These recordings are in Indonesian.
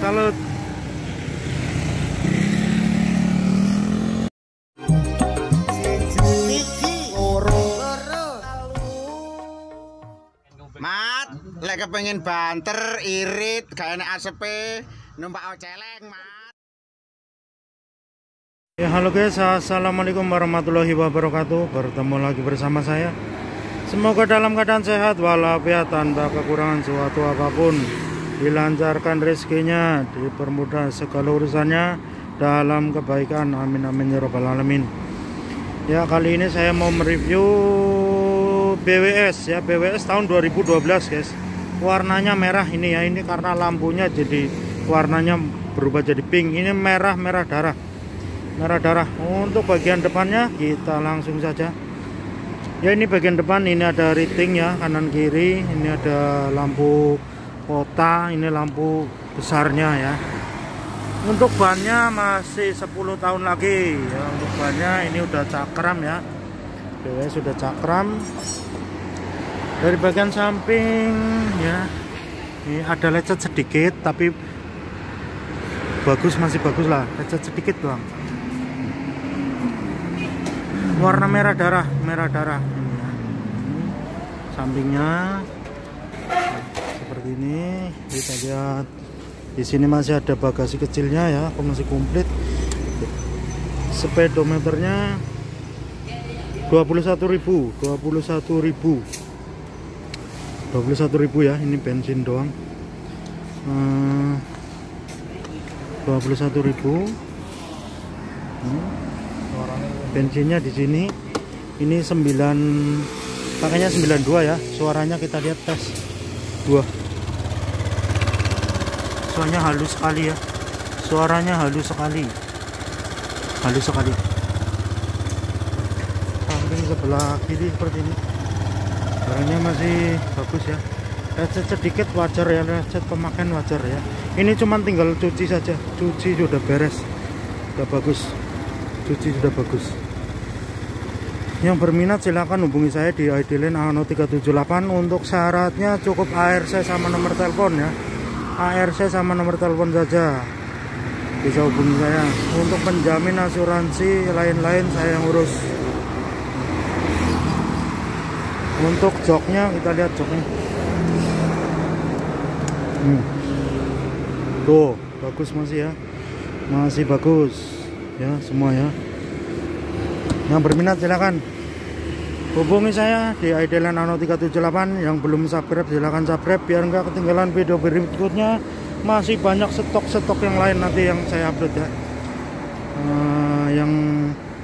salut Mat, lek kepengin banter, irit, gawe asepe, numpak celeng, Mat. Ya halo guys, assalamualaikum warahmatullahi wabarakatuh. Bertemu lagi bersama saya. Semoga dalam keadaan sehat walafiat tanpa kekurangan suatu apa pun. Dilancarkan rezekinya, dipermudah segala urusannya dalam kebaikan. Amin amin ya robbal alamin. Ya kali ini saya mau mereview BWS ya BWS tahun 2012 guys. Warnanya merah ini ya ini karena lampunya jadi warnanya berubah jadi pink. Ini merah merah darah merah darah untuk bagian depannya kita langsung saja ya ini bagian depan ini ada rating ya kanan kiri ini ada lampu kota ini lampu besarnya ya. Untuk bannya masih 10 tahun lagi. Ya untuk bannya ini udah cakram ya. Oke, sudah cakram. Dari bagian samping ya. Ini ada lecet sedikit tapi bagus masih bagus lah. Lecet sedikit doang. Warna merah darah merah darah. Ini ya. sampingnya hari ini. Kita lihat. Di sini masih ada bagasi kecilnya ya aku masih komplit? Speedometernya 21.000 21.000 21.000 ya ini bensin doang. Eh, 21.000 hmm. bensinnya di sini. Ini 9 pakainya 92 ya suaranya kita lihat tes. 2 Suaranya halus sekali ya. Suaranya halus sekali. Halus sekali. Samping sebelah kiri seperti ini. Barangnya masih bagus ya. Lecet sedikit wajar ya lecet pemakaian wajar ya. Ini cuma tinggal cuci saja. Cuci sudah beres. Sudah bagus. Cuci sudah bagus. Yang berminat silahkan hubungi saya di ID Lane 378 untuk syaratnya cukup ARC sama nomor telepon ya. ARC sama nomor telepon saja. Bisa hubungi saya. Untuk penjamin asuransi lain-lain saya yang urus. Untuk joknya kita lihat joknya. Hmm. tuh bagus masih ya. Masih bagus. Ya semua ya. Yang berminat silahkan hubungi saya di ID Ano 378 yang belum subscribe silahkan subscribe. Biar nggak ketinggalan video berikutnya masih banyak stok-stok yang lain nanti yang saya upload ya. Uh, yang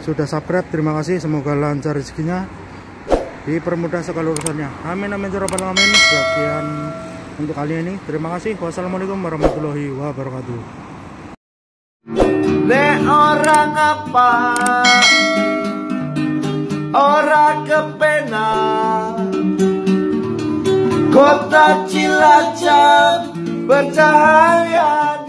sudah subscribe terima kasih. Semoga lancar rezekinya. Dipermudah segala urusannya. Amin amin ya robbal alamin. Sekian untuk kali ini. Terima kasih. Wassalamualaikum warahmatullahi wabarakatuh. Le orang apa kepenak Kota Cilacap bercahaya